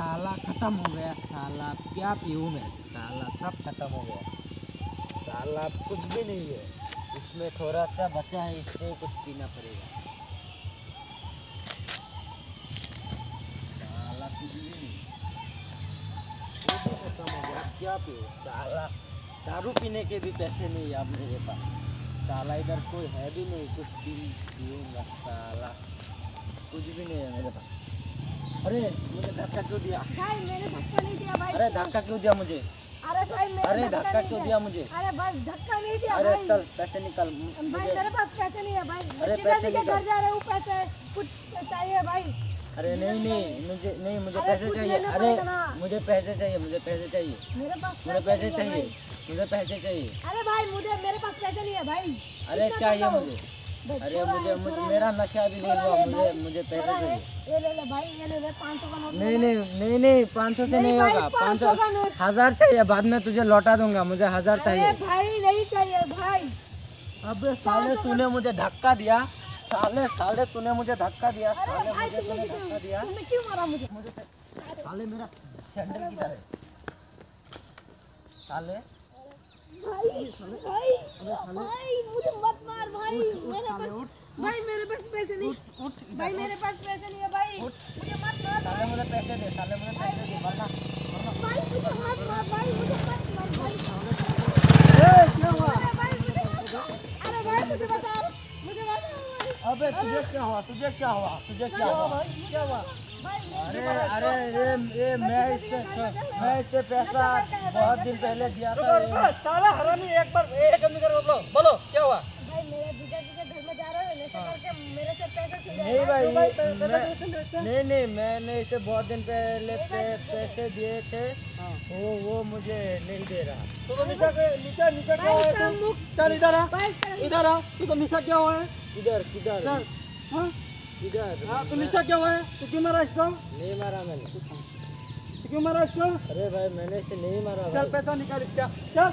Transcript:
साला खत्म हो गया साला क्या पीऊँ मैं साला सब खत्म हो गया साला कुछ भी नहीं है इसमें थोड़ा सा बचा है इससे कुछ पीना पड़ेगा साला कुछ भी नहीं खत्म हो गया क्या पीऊँ साला दारू पीने के भी पैसे नहीं अब मेरे पास साला इधर कोई है भी नहीं कुछ पी पीऊँगा साला कुछ भी नहीं है मेरे पास अरे मुझे धक्का क्यों दिया? भाई मैंने धक्का नहीं दिया भाई। अरे धक्का क्यों दिया मुझे? अरे भाई मैंने अरे धक्का क्यों दिया। मुझे? अरे भाई धक्का नहीं दिया अरे चल पैसे निकाल भाई मेरे पास पैसे नहीं है भाई। अरे पैसे निकाल। घर जा रहे हूँ? पैसे कुछ चाहिए भाई? अरे नहीं नहीं मुझे नहीं मुझे पैसे चाहिए। अरे मुझे पैसे चाहिए मुझे पैसे चाहिए। मेरे पास मुझे पैसे चाहिए मुझे पैसे चाहिए। अरे भाई मुझे मेरे पास पैसे नहीं है भाई। अरे चाहिए मुझे। बस अरे मुझे मुझे मेरा नशा भी नहीं थोड़ा हुआ मुझे मुझे पैसे ये ले ले भाई ये ले ले पाँच सौ का नोट नहीं। नहीं नहीं नहीं पाँच सौ से नहीं होगा 500 का नोट। हज़ार चाहिए बाद में तुझे लौटा दूँगा मुझे हज़ार चाहिए। भाई नहीं चाहिए भाई। अबे साले तूने मुझे धक्का दिया साले साले तूने मुझे धक्का दिया साले मुझे तूने धक्का दिया। तुमने क्यों मारा मुझे? साले मेरा सैंडल किधर है। साले भाई भाई भाई मुझे मत मार भाई। मेरे पास भाई मेरे पास पैसे नहीं। उठ भाई मेरे पास पैसे नहीं है भाई। मुझे मत मार साले मुझे पैसे दे साले मुझे पैसे दे तुझे क्या हुआ? तुझे क्या हुआ? तुझे क्या हुआ? क्या हुआ? अरे अरे ये ये मैं इससे मैं इससे पैसा बहुत दिन पहले दिया था साला हरामी एक बार एक आदमी करो बोलो। बोलो क्या हुआ? भाई मेरे जीजा जी के घर में जा रहे हो नहीं भाई कैसे लेते नहीं नहीं मैंने इसे बहुत दिन पहले पे, पैसे दिए थे। वो वो मुझे नहीं दे रहा। तू तो निशा के नीचे नीचे क्या हुआ है चल इधर आ। इधर आ। तू तो निशा क्या हुआ है? किधर किधर? इधर। हाँ? किधर हाँ तू निशा क्या हुआ है? तू क्यों मारा इसको? नहीं मारा मैंने। क्यों मारा इसको? अरे भाई मैंने इसे नहीं मारा चल पैसा निकाल इसका। चल।